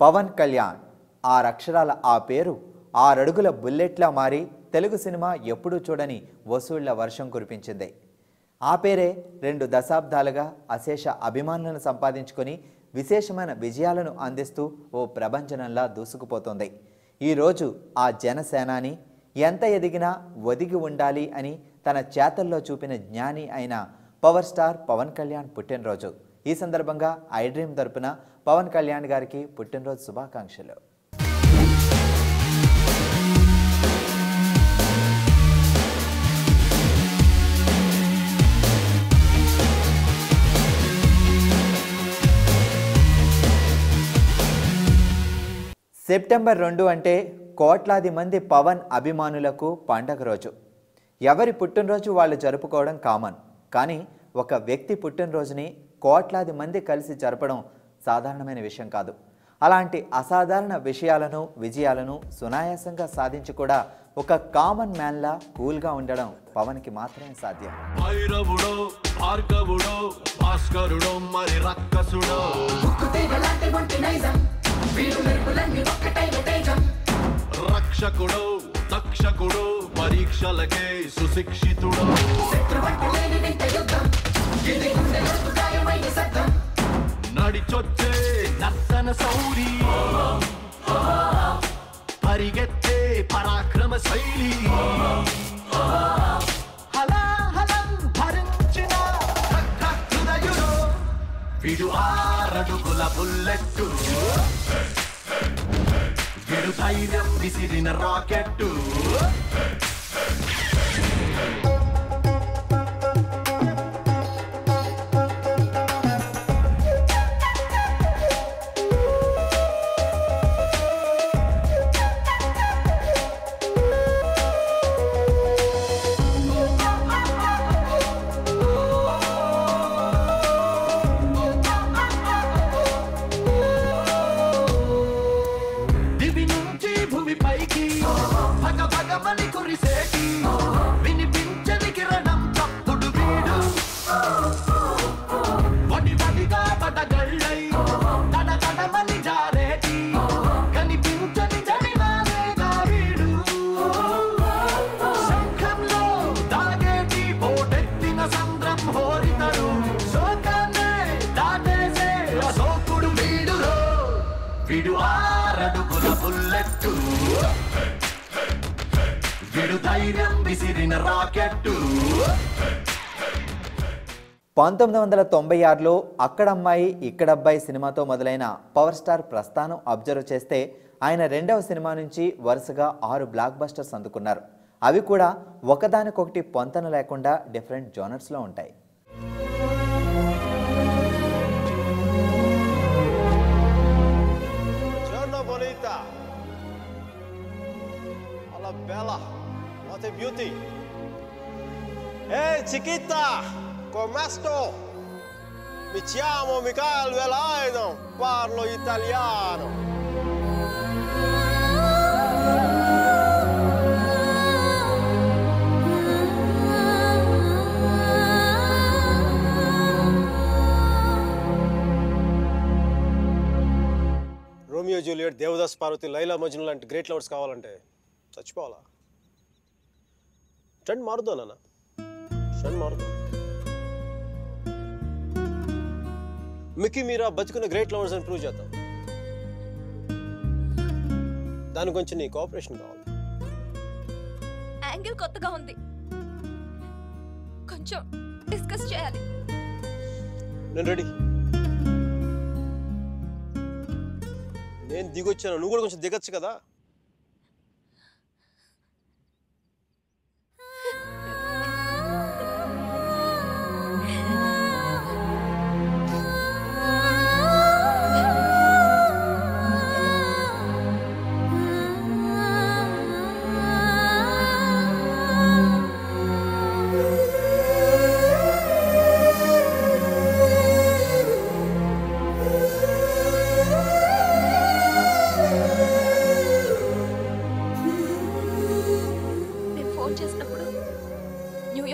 పవన్ కళ్యాణ్ ఆరక్షరాల ఆ పేరు ఆరడుగుల బుల్లెట్లా మారి తెలుగు సినిమా ఎప్పుడూ చూడని వసూళ్ళ వర్షం కురిపించింది. ఆ పేరే రెండు దశాబ్దాలుగా అశేష అభిమానులను సంపాదించుకొని విశేషమైన విజయాలను అందిస్తూ ఓ ప్రభంజనంలా దూసుకుపోతోంది. ఈరోజు ఆ జనసేనాని ఎంత ఎదిగినా ఒదిగి ఉండాలి అని తన చేతల్లో చూపిన జ్ఞాని అయిన పవర్ స్టార్ పవన్ కళ్యాణ్ పుట్టినరోజు. ఈ సందర్భంగా ఐ డ్రీమ్ తరపున పవన్ కళ్యాణ్ గారికి పుట్టినరోజు శుభాకాంక్షలు. సెప్టెంబర్ రెండు అంటే కోట్లాది మంది పవన్ అభిమానులకు పండగ రోజు. ఎవరి పుట్టినరోజు వాళ్ళు జరుపుకోవడం కామన్. కానీ ఒక వ్యక్తి పుట్టినరోజుని కోట్లాది మంది కలిసి జరపడం సాధారణమైన విషయం కాదు. అలాంటి అసాధారణ విషయాలను విజయాలను సునాయాసంగా సాధించి కూడా ఒక కామన్ మ్యాన్లా కూల్గా ఉండడం పవన్కి మాత్రమే సాధ్యం. భైరవుడో మరి రక్షకుడో తక్షకుడు పరీక్షలకే సుశిక్షితుడు. నడిచొచ్చే నర్తన సౌరి పరిగెత్తే పరాక్రమ శైలి. వీడు ఆరడుగుల బుల్లెట్టు. ధైర్యం విసిరిన రాకెట్టు రాకెట్టు. పంతొమ్మిది వందల తొంభై ఆరులో అక్కడమ్మాయి ఇక్కడబ్బాయి సినిమాతో మొదలైన పవర్ స్టార్ ప్రస్థానం అబ్జర్వ్ చేస్తే ఆయన రెండవ సినిమా నుంచి వరుసగా ఆరు బ్లాక్ బస్టర్స్ అందుకున్నారు. అవి కూడా ఒకదానికొకటి పొంతన లేకుండా డిఫరెంట్ జోనర్స్లో ఉంటాయి. Chiquita. con esto Mi chiamo Michael Velaino, Parlo italiano. Romeo Juliet Devdas Parvati Laila Majnu లాంటి గ్రేట్ లవర్స్ కావాలంటే చచ్చిపోవాలా ట్రెండ్ మారుద్దా నాన్న ట్రెండ్ మారుద్దాం మిక్కీ మీరా బతుకున్న గ్రేట్ లవర్స్ అని ప్రూవ్ చేద్దాం దాని గురించి నీ కోఆపరేషన్ కావాలి. యాంగిల్ కొత్తగా ఉంది. కొంచెం డిస్కస్ చేయాలి. నేను రెడీ నేను దిగొచ్చాను. నువ్వు కూడా కొంచెం దిగొచ్చు కదా?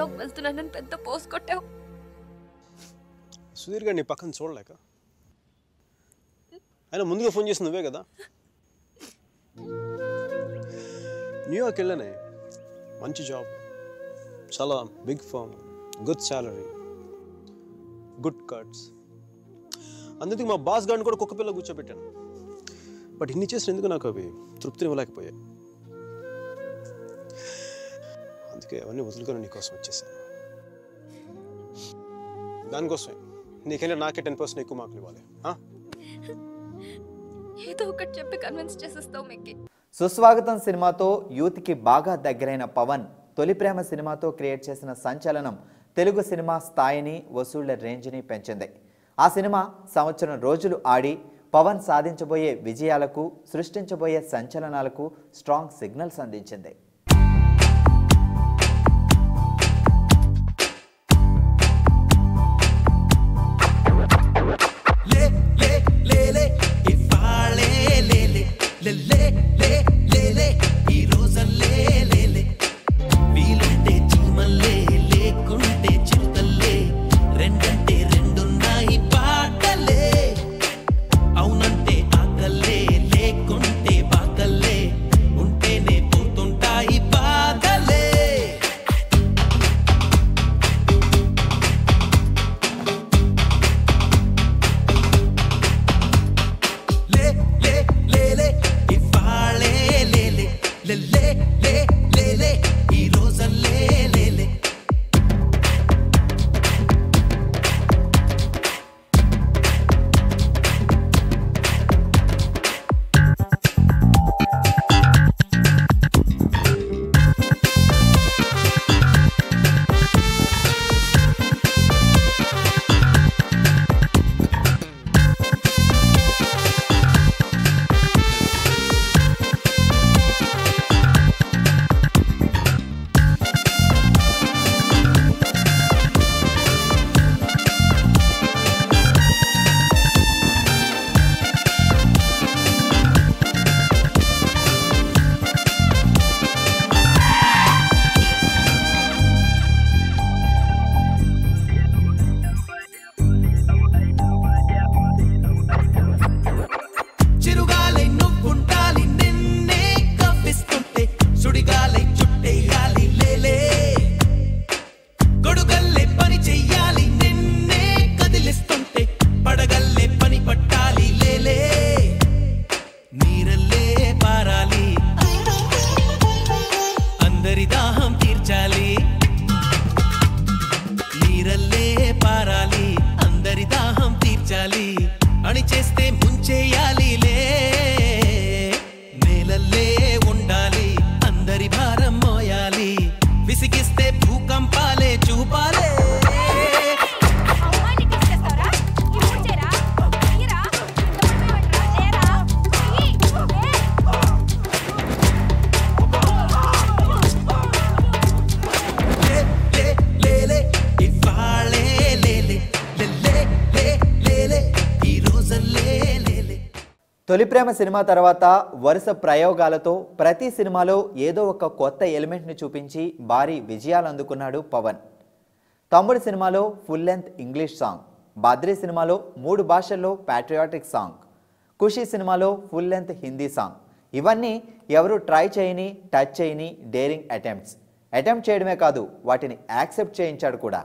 అని పెద్ద పోస్ట్ కొట్టావు. సుధీర్ గారు నీ పక్కన చూడలేక? ఆయన ముందుగా ఫోన్ చేసి నువ్వే కదా? న్యూయార్క్ వెళ్ళానే మంచి జాబ్ చాలా big firm good salary good cards అందుకే మా బాస్ గారిని కూడా కుక్క పిల్ల కూర్చోబెట్టాను. బట్ ఇన్ని చేసిన ఎందుకు నాకు అవి తృప్తిని అందుకే అవన్నీ వదులుకొని నీకోసం వచ్చేసాను. దానికోసమే. నీకంటే నాకే టెన్ పర్సెంట్ ఎక్కువ మార్కులు ఇవ్వాలి? ఏదో ఒకటి చెప్పి కన్విన్స్ చేసేస్తావు మిక్కి సుస్వాగతం సినిమాతో యూత్కి బాగా దగ్గరైన పవన్ తొలి ప్రేమ సినిమాతో క్రియేట్ చేసిన సంచలనం తెలుగు సినిమా స్థాయిని వసూళ్ళ రేంజ్ని పెంచింది. ఆ సినిమా సంవత్సరం రోజులు ఆడి పవన్ సాధించబోయే విజయాలకు సృష్టించబోయే సంచలనాలకు స్ట్రాంగ్ సిగ్నల్స్ అందించింది. తొలి ప్రేమ సినిమా తర్వాత వరుస ప్రయోగాలతో ప్రతి సినిమాలో ఏదో ఒక కొత్త ఎలిమెంట్ని చూపించి భారీ విజయాలు అందుకున్నాడు పవన్. తమ్ముడు సినిమాలో full length English song Badri సినిమాలో మూడు భాషల్లో ప్యాట్రియాటిక్ సాంగ్ ఖుషి సినిమాలో ఫుల్ లెంత్ హిందీ సాంగ్. ఇవన్నీ ఎవరు ట్రై చేయని టచ్ చేయని డేరింగ్ అటెంప్ట్స్. అటెంప్ట్ చేయడమే కాదు వాటిని యాక్సెప్ట్ చేయించాడు కూడా.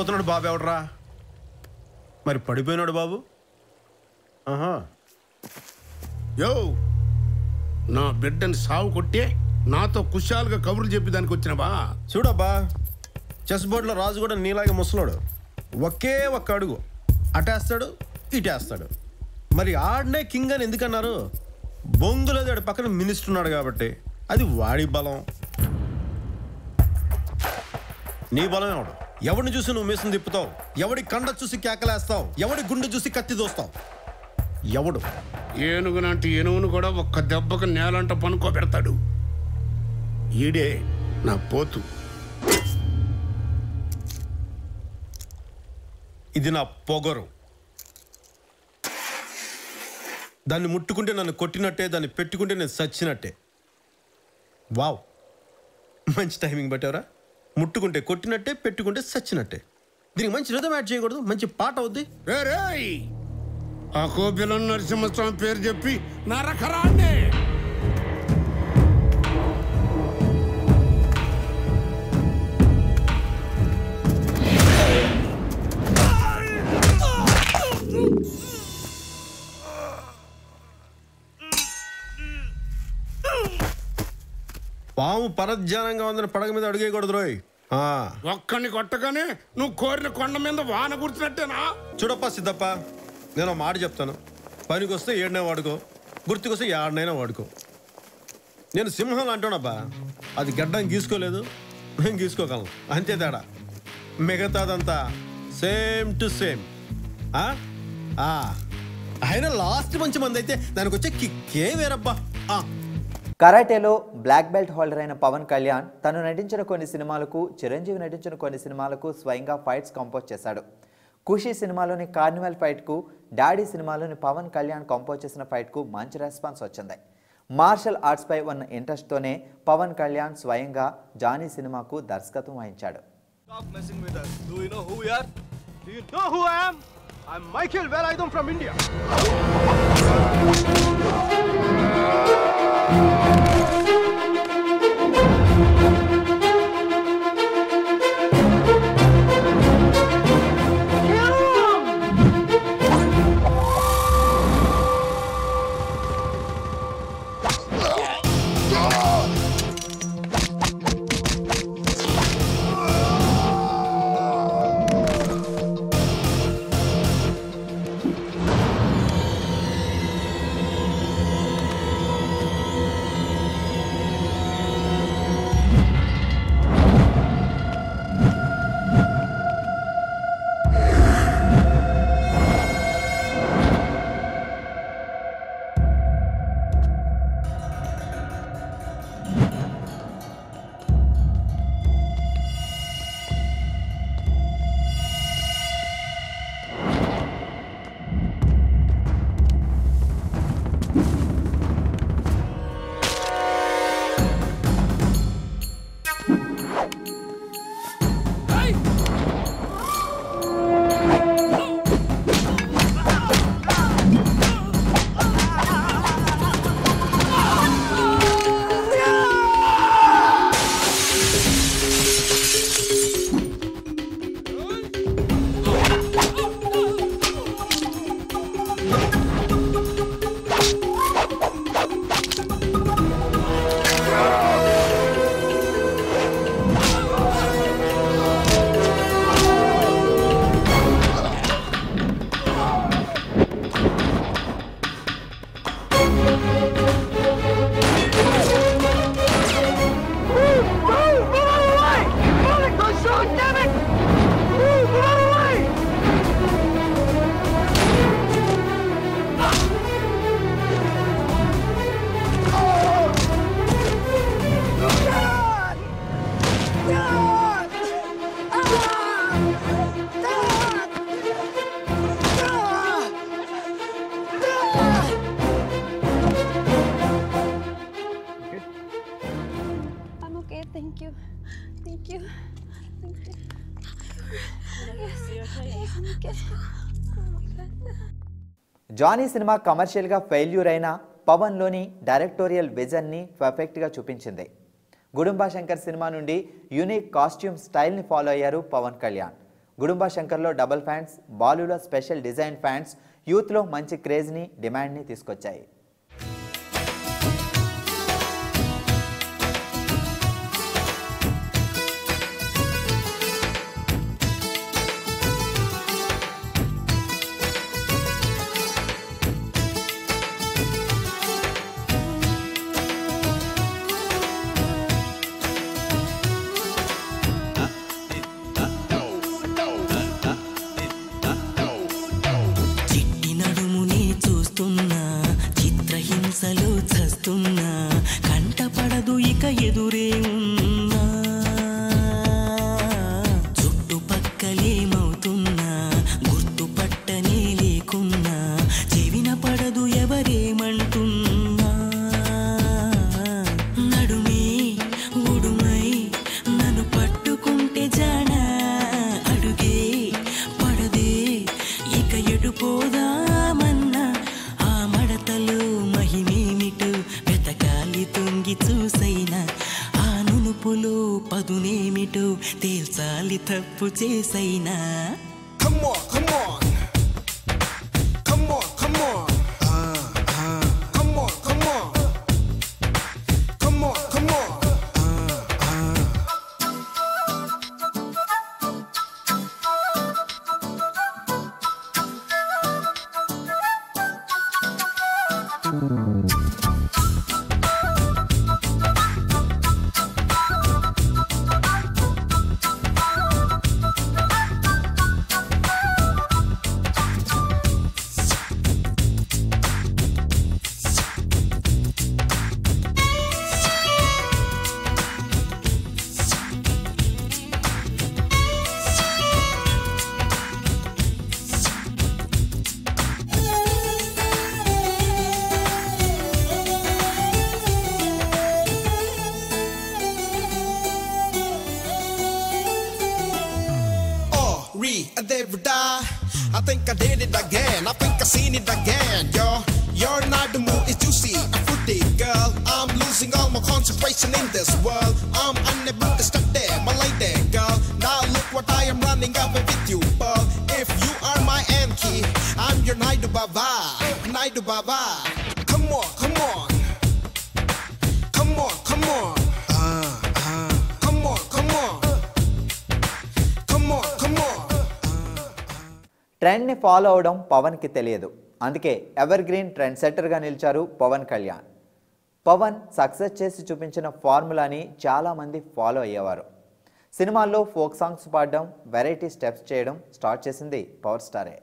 పారిపోతున్నాడు బాబు ఎవడరా? మరి పడిపోయినాడు బాబు? ఆహా. యో నా బిడ్డని సావు కొట్టే నాతో కుశాలుగా కబుర్లు చెప్పి దానికి వచ్చినవా? చూడబ్బా చెస్ బోర్డులో రాజు కూడా నీలాగే ముసలాడు. ఒకే ఒక్క అడుగు. అటేస్తాడు ఇటేస్తాడు. మరి ఆడనే కింగ్ అని ఎందుకన్నారు? బొంగులో ఆడి పక్కన మినిస్టర్ ఉన్నాడు కాబట్టి అది వాడి బలం. నీ బలం ఎవడు ఎవడిని చూసి నువ్వు మీసం తిప్పుతావు? ఎవడి కండ చూసి కేకలేస్తావు? ఎవడి గుండె చూసి కత్తి దోస్తావు? ఎవడు? ఏనుగు నాటి ఏనుగును కూడా ఒక్క దెబ్బకు నేలంట పనుకోబెడతాడు. ఈడే నా పోతు. ఇది నా పొగరు. దాన్ని ముట్టుకుంటే నన్ను కొట్టినట్టే దాన్ని పెట్టుకుంటే నేను చచ్చినట్టే వావ్. మంచి టైమింగ్ పెట్టారా ముట్టుకుంటే కొట్టినట్టే పెట్టుకుంటే చచ్చినట్టే. దీనికి మంచి రిధం యాడ్ చేయకూడదు మంచి పాట అవుద్ది. రే రేయ్! ఆ కోపిలం నరసింహస్వామి పేరు చెప్పి నరకరాన్నే పాము పరధ్యానంగా ఉందని పడగ మీద అడిగేయకూడదు రోయ్. ఆ, ఒక్కడిని కొట్టగానే నువ్వు కోరిన కొండ మీద వాన గుర్తున్నట్టేనా చూడప్పా సిద్ధప్ప నేను మాట చెప్తాను. పనికి వస్తే ఏడనే వాడుకో గుర్తుకొస్తే ఏడనైనా వాడుకో. నేను సింహం అంటానబ్బా అది గడ్డం గీసుకోలేదు నేను గీసుకోగలను అంతే తేడా. మిగతాదంతా సేమ్ టు సేమ్. అయినా లాస్ట్ మంచి మంది అయితే దానికి వచ్చే కిక్కే వేరబ్బా. ఆ. కరాటేలో బ్లాక్ బెల్ట్ హోల్డర్ అయిన పవన్ కళ్యాణ్ తను నటించిన కొన్ని సినిమాలకు చిరంజీవి నటించిన కొన్ని సినిమాలకు స్వయంగా ఫైట్స్ కంపోజ్ చేశాడు. ఖుషీ సినిమాలోని కార్నివల్ ఫైట్కు డాడీ సినిమాలోని పవన్ కళ్యాణ్ కంపోజ్ చేసిన ఫైట్కు మంచి రెస్పాన్స్ వచ్చింది. మార్షల్ ఆర్ట్స్పై ఉన్న ఇంట్రెస్ట్తోనే పవన్ కళ్యాణ్ స్వయంగా జానీ సినిమాకు దర్శకత్వం వహించాడు. I'm Michael, where I from India. Thank you. Thank you. Thank you. Thank you. Johnny cinema కమర్షియల్గా ఫెయిల్యూర్ అయిన పవన్లోని డైరెక్టోరియల్ విజన్ని పర్ఫెక్ట్గా చూపించింది గుడుంబా శంకర్ సినిమా నుండి యూనిక్ కాస్ట్యూమ్ స్టైల్ని ఫాలో అయ్యారు పవన్ కళ్యాణ్ గుడుంబా శంకర్లో డబుల్ ఫ్యాన్స్ బాలులో స్పెషల్ డిజైన్ ఫ్యాన్స్ యూత్లో మంచి క్రేజ్ని డిమాండ్ని తీసుకొచ్చాయి చేసైనా I. I think I did it again. I think I seen it again, yo. Your Nadamu is juicy and fruity, girl. I'm losing all my concentration in this world. I'm unable to stop there, my lady, girl. Now look what I am running away with you, pearl. If you are my Enki, I'm your Naidu Baba. Naidu Baba. ట్రెండ్ని follow అవడం పవన్కి తెలియదు. అందుకే ever green trend సెట్టర్గా నిలిచారు Pawan Kalyan. Pawan success చేసి చూపించిన ఫార్ములాని చాలామంది ఫాలో అయ్యేవారు. సినిమాల్లో ఫోక్ సాంగ్స్ పాడడం వెరైటీ స్టెప్స్ చేయడం స్టార్ట్ చేసింది పవర్ స్టారే.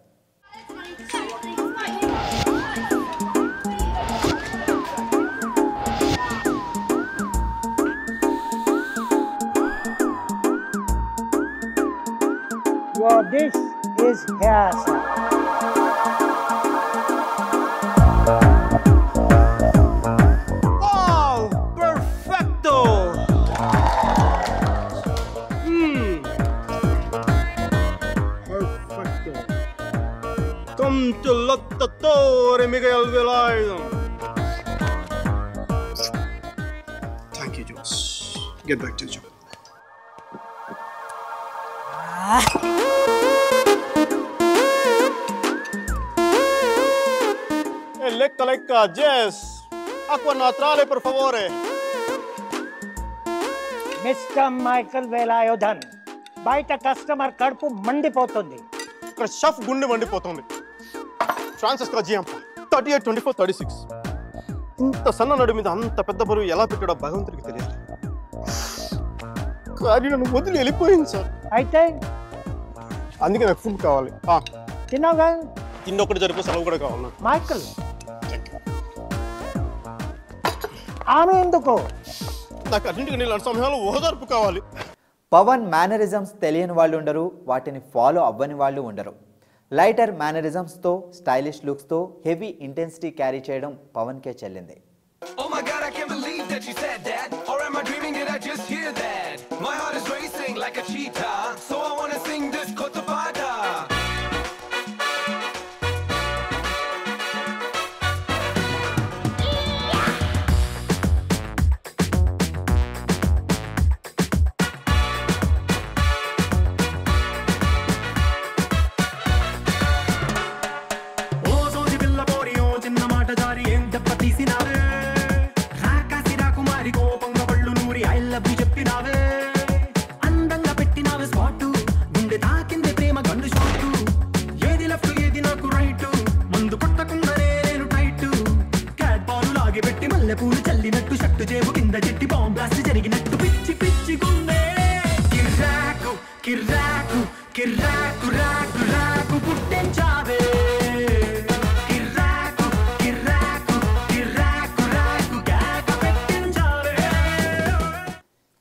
Your this is. Perfecto. Come to Lottatore, Miguel Velardo. Thank you, Josh. Get back to your job. Lecca, Jess. Acqua naturale, per favore. Mister Michael Velayudhan బయట customer కడుపు మండిపోతుంది. ఇక్కడ chef గుండె మండిపోతుంది. Francis జియాంప thirty eight twenty four thirty six ఇంత సన్న నడు మీద అంత పెద్ద బరువు ఎలా పెట్టాడో భగవంతుడికి తెలియదు. కానీ నన్ను వదిలి వెళ్ళిపోయింది సార్. అయితే? అందుకే నాకు ఫుడ్ కావాలి. తిన్నావుగా? తిండి ఒకటి జరిపే సెలవు కూడా కావాలి. మైకల్ ఆమె ఎందుకు నాకు అన్నింటికి నీళ్ళు సమయంలో ఓదార్పు కావాలి. పవన్ మేనరిజమ్స్ తెలియని వాళ్ళు ఉండరు వాటిని ఫాలో అవ్వని వాళ్ళు ఉండరు. లైటర్ మేనరిజమ్స్తో స్టైలిష్ లుక్స్తో హెవీ ఇంటెన్సిటీ క్యారీ చేయడం పవన్కే చెల్లింది. Oh my god,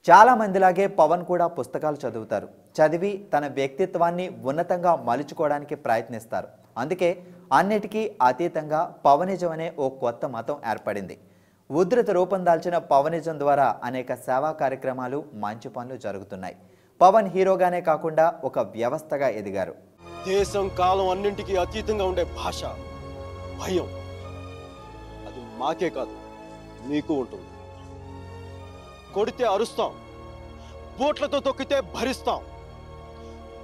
చాలా మందిలాగే పవన్ కూడా పుస్తకాలు చదువుతారు. చదివి తన వ్యక్తిత్వాన్ని ఉన్నతంగా మలుచుకోవడానికి ప్రయత్నిస్తారు. అందుకే అన్నిటికీ అతీతంగా పవనిజం అనే ఓ కొత్త మతం ఏర్పడింది. ఉధృత రూపం దాల్చిన పవనిజం ద్వారా అనేక సేవా కార్యక్రమాలు మంచి పనులు జరుగుతున్నాయి. పవన్ హీరోగానే కాకుండా ఒక వ్యవస్థగా ఎదిగారు. దేశం కాలం అన్నింటికీ అతీతంగా ఉండే భాష భయం అది మాకే కాదు మీకు ఉంటుంది. కొడితే అరుస్తాం బూట్లతో తొక్కితే భరిస్తాం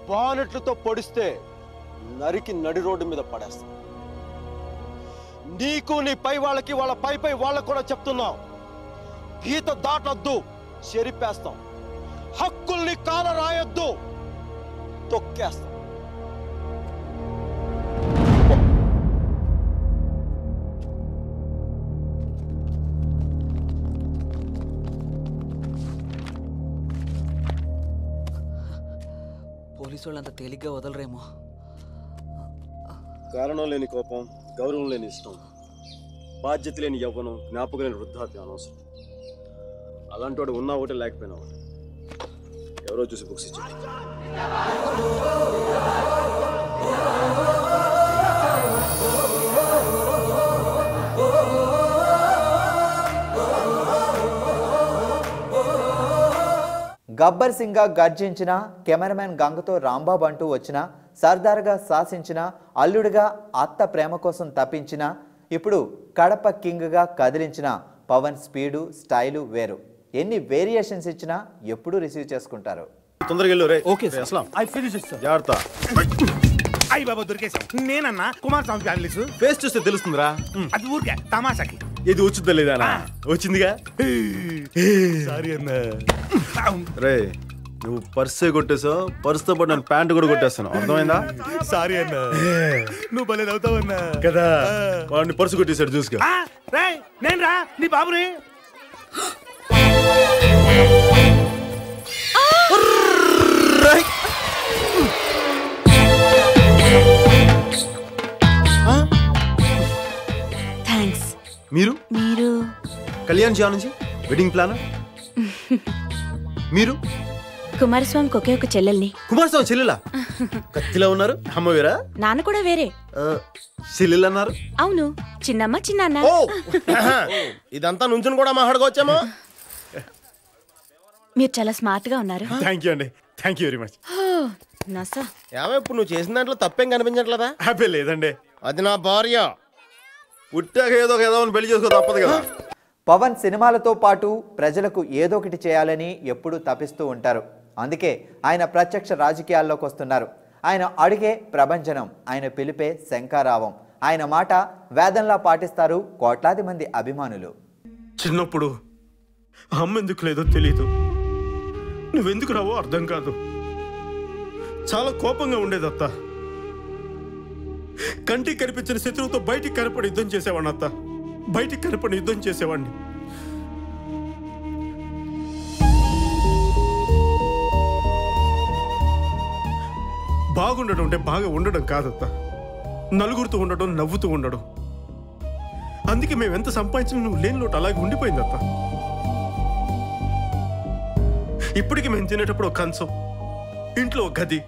బానెట్లతో పొడిస్తే నరికి నడి రోడ్డు మీద పడేస్తాం. నీకు నీ పై వాళ్ళకి వాళ్ళ పై పై వాళ్ళకు కూడా చెప్తున్నాం. గీత దాటొద్దు చెరిపేస్తాం. హక్కుల్ని కాల రాయొద్దు తొక్కేస్తాం. పోలీసు వాళ్ళు అంత తేలిగ్గా వదలరేమో. కారణం లేని కోపం గౌరవం లేని ఇష్టం బాధ్యత లేని యవ్వనం జ్ఞాపకం లేని వృద్ధాప్యం అనవసరం. అలాంటి వాడు ఉన్నా ఒకటి లేకపోయినా ఒకటి. ఎవరో చూసి బుక్స్ ఇచ్చారు గబ్బర్ సింగ్గా గర్జించిన కెమెరామెన్ గంగతో రాంబాబు అంటూ వచ్చిన సర్దార్గా శాసించిన అల్లుడిగా అత్త ప్రేమ కోసం తప్పించిన ఇప్పుడు కడప కింగ్గా కదిలించిన పవన్ స్పీడు స్టైలు వేరు. ఎన్ని వేరియేషన్స్ ఇచ్చినా ఎప్పుడు రిసీవ్ చేసుకుంటారు. తొందరగా ఓకే ఐ ఫినిష్ జాగ్రత్త. అయ్యి బాబా దొరికేసాం నేనన్నా కుమార్ స్వామి ఫ్యామిలీస్ ఫేస్ చూస్తే తెలుస్తుందిరా. అది ఊరికే తమాషాకి. ఇది వచ్చిందా లేదా వచ్చిందిగా? సారీ అన్న. రే నువ్వు పర్సే కొట్టేసావు పర్స్తో పాటు నేను ప్యాంట్ కూడా కొట్టేస్తాను. అర్థమైందా? సారీ అన్న. నువ్వు భలే అవుతావన్నా కదా వాడిని పర్సు కొట్టేశాడు చూసుకో. రే నేను రా నీ బాబుని. కళ్యాణ్ జా నుంచి? వెడ్డింగ్ ప్లాన్ మీరు? కుమారస్వామికి ఒకే ఒక చెల్లెల్ని. కుమారస్వామి చెల్లెలా? కత్తిలా ఉన్నారు? అమ్మవీరా నాన్న కూడా వేరే. చెల్లెలు అన్నారు? అవును చిన్నమ్మ చిన్నాన్న. ఇదంతా నుంచుని కూడా మాట్లాడుకోవచ్చేమో. మీరు చాలా స్మార్ట్గా ఉన్నారు. థ్యాంక్ యూ అండి. థ్యాంక్ యూ వెరీ మచ్ నసా. ఏమో ఇప్పుడు నువ్వు చేసిన దాంట్లో తప్పేం కనిపించట్లేదా? హ్యాపీ లేదండి. అది నా భార్య. పుట్టాక ఏదో ఏదో పెళ్ళి చేసుకో తప్పదు కదా. పవన్ సినిమాలతో పాటు ప్రజలకు ఏదో ఒకటి చేయాలని ఎప్పుడూ తపిస్తూ ఉంటారు. అందుకే ఆయన ప్రత్యక్ష రాజకీయాల్లోకి వస్తున్నారు. ఆయన అడిగే ప్రభంజనం ఆయన పిలిపే శంకారావం ఆయన మాట వేదంలా పాటిస్తారు కోట్లాది మంది అభిమానులు. చిన్నప్పుడు అమ్మ ఎందుకు లేదో తెలీదు. నువ్వెందుకు రావో అర్థం కాదు. చాలా కోపంగా ఉండేదత్తా. కంటికి కనిపించిన శత్రువుతో బయటికి కనపడి యుద్ధం చేసేవాడిని అత్త బయటికి కనపడి యుద్ధం చేసేవాడిని బాగుండడం అంటే బాగా ఉండడం కాదత్త. నలుగురితో ఉండడం నవ్వుతూ ఉండడం. అందుకే మేము ఎంత సంపాదించినా నువ్వు లేని లోటు అలాగే ఉండిపోయింది అత్త ఇప్పటికి మేము తినేటప్పుడు ఒక కంచం ఇంట్లో ఒక గది.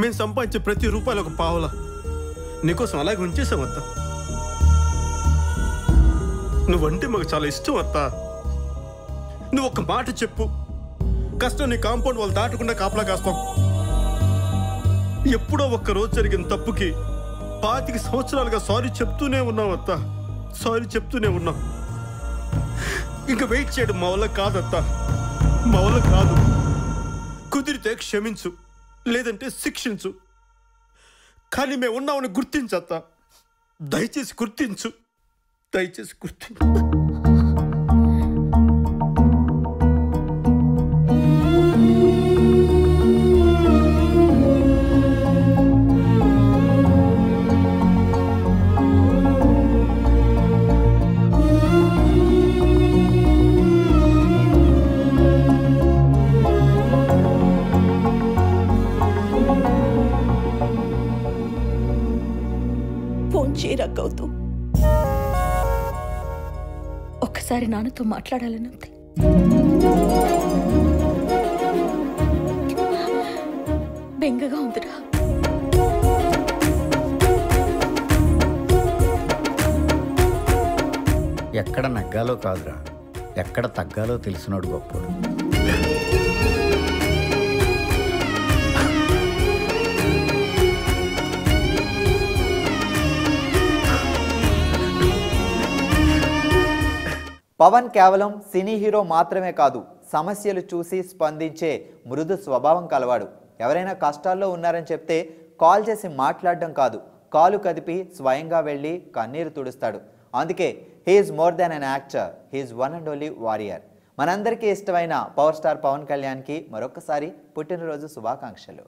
మేము సంపాదించే ప్రతి రూపాయలు ఒక పావుల. నీకోసం అలాగే ఉంచేసాం అత్త నువ్వంటే మాకు చాలా ఇష్టం అత్త. నువ్వు ఒక మాట చెప్పు. కష్టం నీ కాంపౌండ్ వాళ్ళు దాటకుండా కాపలా కాస్తాం. ఎప్పుడో ఒక్క రోజు జరిగిన తప్పుకి పాతిక సంవత్సరాలుగా సారీ చెప్తూనే ఉన్నావు అత్త. సారీ చెప్తూనే ఉన్నాం. ఇంకా వెయిట్ చేయడం మా వల్ల కాదత్త మా వల్ల కాదు. కుదిరితే క్షమించు లేదంటే శిక్షించు. కానీ మేము ఉన్నామని గుర్తించత్త దయచేసి గుర్తించు. దయచేసి గుర్తించు నాన్నతో మాట్లాడాలని ఉంది. బెంగగా ఉందిరా. ఎక్కడ నగ్గాలో కాదురా. ఎక్కడ తగ్గాలో తెలిసినోడు గొప్పోడు. పవన్ కేవలం సినీ హీరో మాత్రమే కాదు సమస్యలు చూసి స్పందించే మృదు స్వభావం కలవాడు. ఎవరైనా కష్టాల్లో ఉన్నారని చెప్తే కాల్ చేసి మాట్లాడడం కాదు కాలు కదిపి స్వయంగా వెళ్ళి కన్నీరు తుడుస్తాడు. అందుకే he's more than an actor he's one and only warrior. మనందరికీ ఇష్టమైన పవర్ స్టార్ పవన్ కళ్యాణ్కి మరొకసారి పుట్టినరోజు శుభాకాంక్షలు.